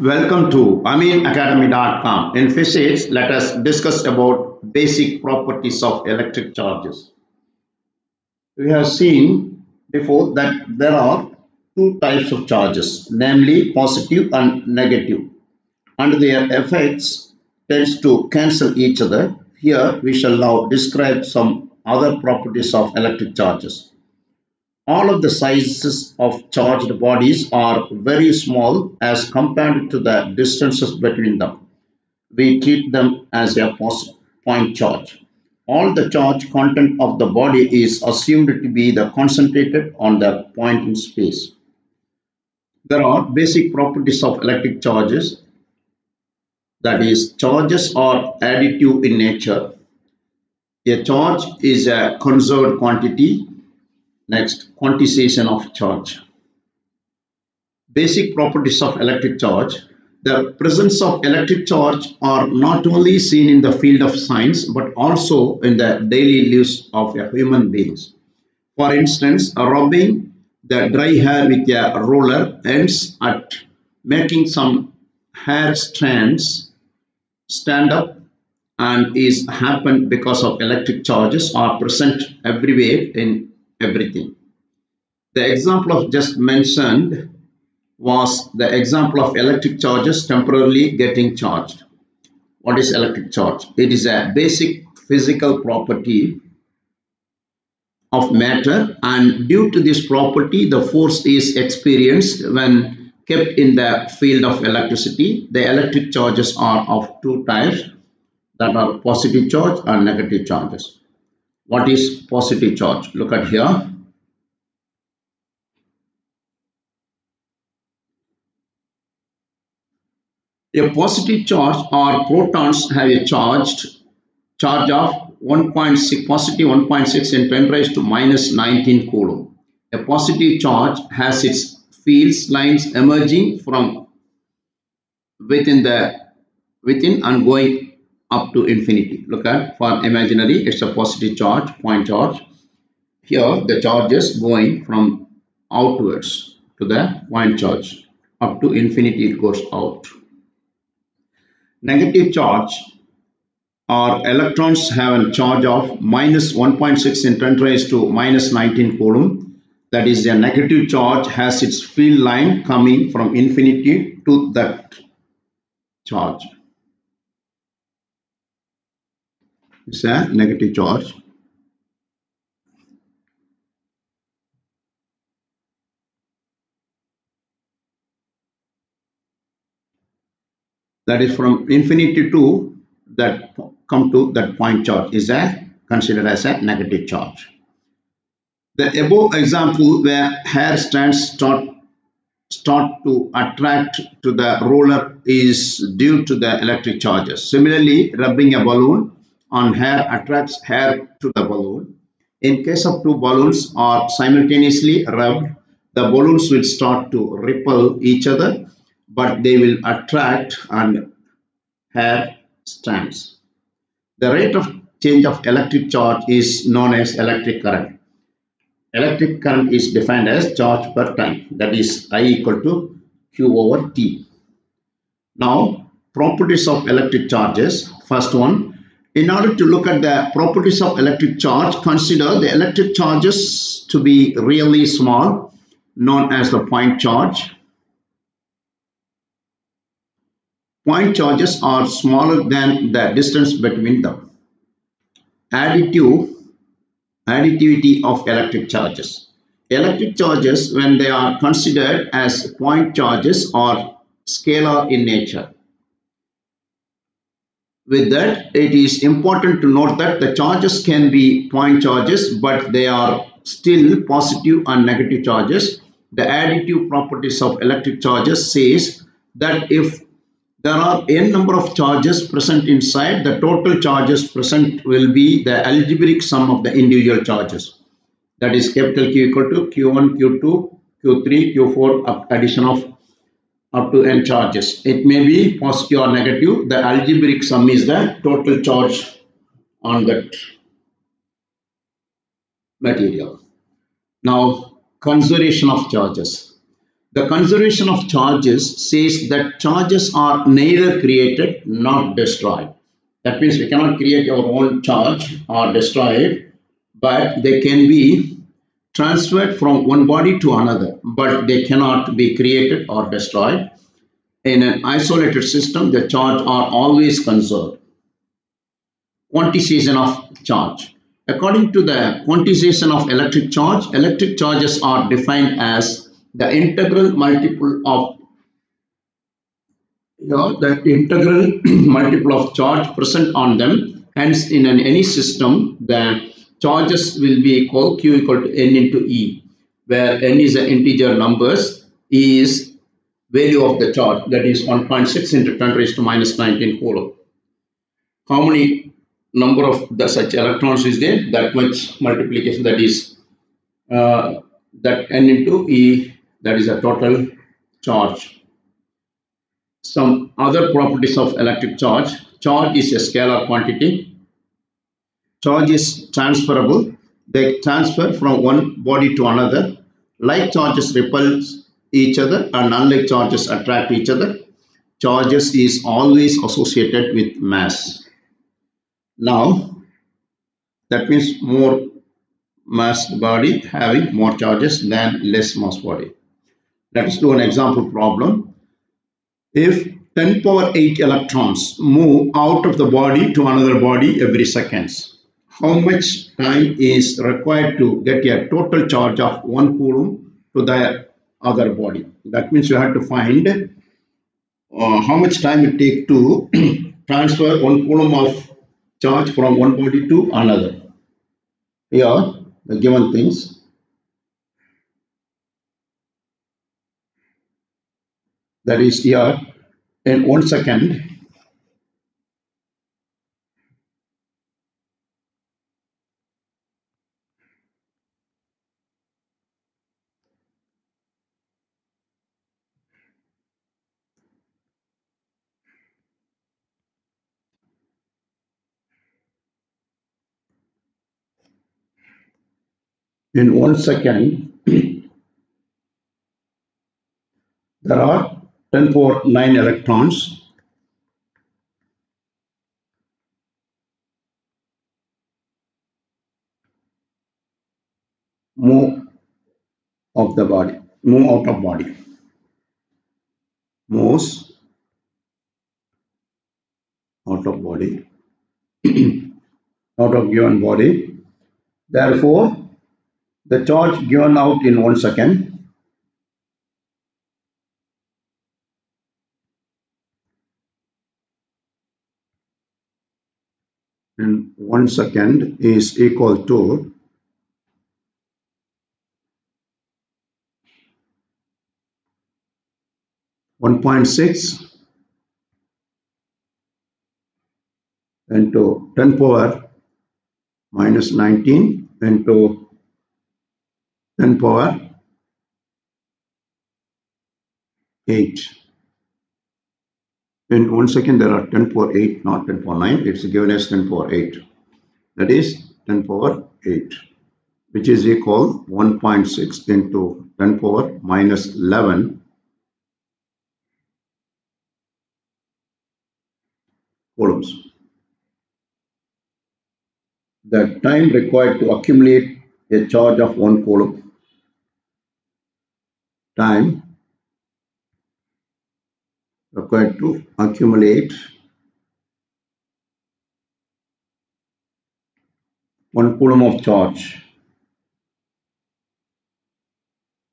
Welcome to AmeenAcademy.com. In physics, let us discuss about basic properties of electric charges. We have seen before that there are two types of charges, namely positive and negative, and their effects tends to cancel each other. Here we shall now describe some other properties of electric charges. All of the sizes of charged bodies are very small as compared to the distances between them. We treat them as a point charge. All the charge content of the body is assumed to be the concentrated on the point in space. There are basic properties of electric charges that is charges are additive in nature. A charge is a conserved quantity Next, quantization of charge. Basic properties of electric charge. The presence of electric charge are not only seen in the field of science but also in the daily lives of human beings. For instance, rubbing the dry hair with a roller ends at making some hair strands stand up and is happen because of electric charges are present everywhere in everything. The example of just mentioned was the example of electric charges temporarily getting charged. What is electric charge? It is a basic physical property of matter and due to this property the force is experienced when kept in the field of electricity. The electric charges are of two types that are positive charge and negative charges. What is positive charge? Look at here. A positive charge or protons have a charged charge of 1.6 positive 1.6 in 10 raised to minus 19 coulomb. A positive charge has its fields lines emerging from within the within and going up to infinity. Look at for imaginary, it's a positive charge, point charge. Here the charge is going from outwards to the point charge. Up to infinity it goes out. Negative charge or electrons have a charge of minus 1.6 in 10 raised to minus 19 coulomb. That is a negative charge has its field line coming from infinity to that charge. Is a negative charge. That is from infinity to that come to that point charge is a considered as a negative charge. The above example where hair strands start start to attract to the roller is due to the electric charges. Similarly, rubbing a balloon on hair attracts hair to the balloon. In case of two balloons are simultaneously rubbed, the balloons will start to repel each other, but they will attract and hair strands. The rate of change of electric charge is known as electric current. Electric current is defined as charge per time, that is I equal to Q over T. Now, properties of electric charges. First one, in order to look at the properties of electric charge, consider the electric charges to be really small, known as the point charge. Point charges are smaller than the distance between them. Additive, additivity of electric charges. Electric charges, when they are considered as point charges, are scalar in nature with that, it is important to note that the charges can be point charges, but they are still positive and negative charges. The additive properties of electric charges says that if there are n number of charges present inside, the total charges present will be the algebraic sum of the individual charges. That is capital Q equal to Q1, Q2, Q3, Q4 addition of up to n charges. It may be positive or negative. The algebraic sum is the total charge on that material. Now, conservation of charges. The conservation of charges says that charges are neither created nor destroyed. That means we cannot create our own charge or destroy it, but they can be transferred from one body to another, but they cannot be created or destroyed. In an isolated system, the charge are always conserved. Quantization of charge. According to the quantization of electric charge, electric charges are defined as the integral multiple of you know, the integral multiple of charge present on them. Hence, in an, any system, the charges will be equal q equal to n into e, where n is an integer numbers, e is value of the charge, that is 1.6 into 10 raised to minus 19 coulomb. How many number of the such electrons is there? That much multiplication, that is uh, that n into e, that is a total charge some other properties of electric charge. Charge is a scalar quantity. Charge is transferable. They transfer from one body to another. Like charges repel each other and unlike charges attract each other. Charges is always associated with mass. Now, that means more mass body having more charges than less mass body. Let us do an example problem if 10 power 8 electrons move out of the body to another body every seconds, how much time is required to get a total charge of 1 coulomb to the other body? That means you have to find uh, how much time it take to transfer 1 coulomb of charge from one body to another. Here, the given things that is here in one second in one second there are 10 power 9 electrons. Move of the body move out of body. Moves out of body out of given body. Therefore the charge given out in one second. In one second is equal to one point six into ten power minus nineteen into ten power eight. In one second there are 10 power 8 not 10 power 9 it's given as 10 power 8 that is 10 power 8 which is equal 1.6 into 10 power minus 11 coulombs the time required to accumulate a charge of 1 coulomb time required to accumulate one coulomb of charge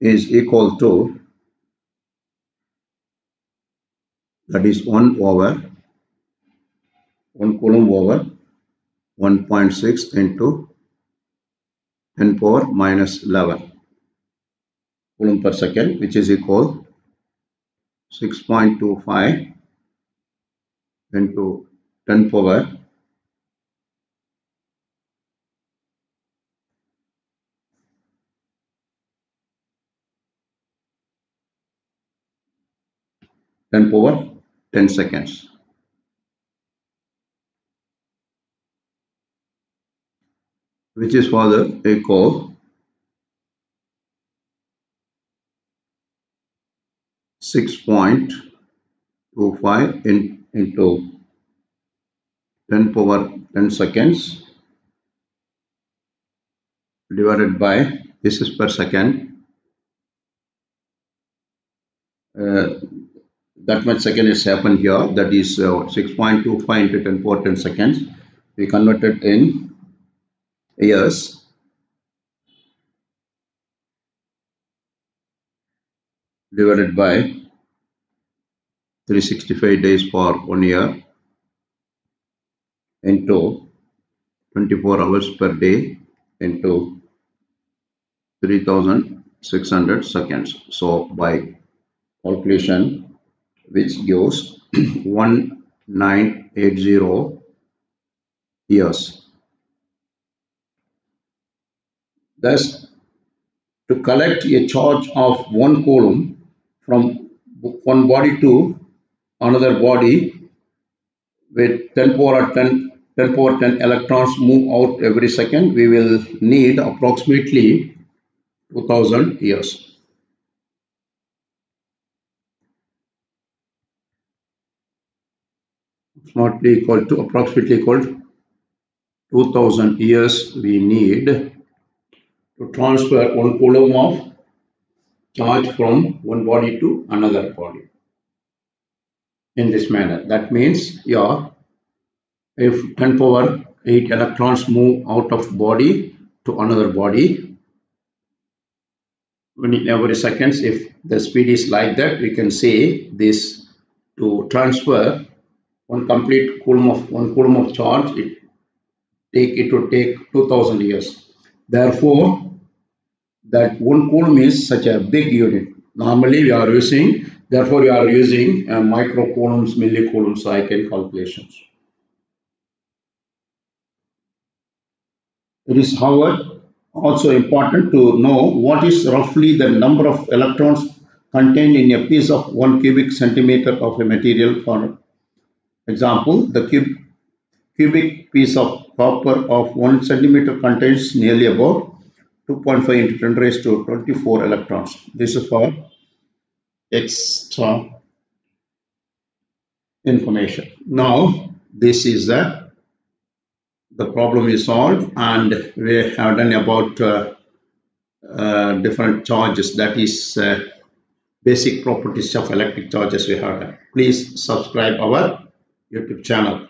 is equal to that is 1 over 1 coulomb over 1.6 into 10 power minus 11 coulomb per second which is equal 6.25 into 10 power ten power 10 seconds. which is for further equal 6.25 in, into 10 power 10 seconds divided by this is per second. Uh, that much second is happened here. That is uh, 6.25 into 10 power 10 seconds. We converted in years divided by 365 days for one year into 24 hours per day into 3600 seconds. So by calculation which gives 1980 years. Thus to collect a charge of one coulomb from one body to another body with 10 power 10 10 power 10 electrons move out every second we will need approximately 2000 years. Approximately equal to approximately equal to 2000 years we need to transfer one coulomb of charge from one body to another body in this manner. That means yeah if 10 power 8 electrons move out of body to another body in every seconds if the speed is like that we can say this to transfer one complete coulomb of one coulomb of charge it take it will take 2000 years. Therefore that one coulomb is such a big unit. Normally we are using therefore we are using uh, microcoulombs millicoulombs cycle calculations. It is however also important to know what is roughly the number of electrons contained in a piece of one cubic centimeter of a material for example the cube, cubic piece of copper of 1 centimeter contains nearly about 2.5 into 10 raised to 24 electrons this is for extra information now this is the the problem is solved and we have done about uh, uh, different charges that is uh, basic properties of electric charges we have done. Please subscribe our YouTube channel.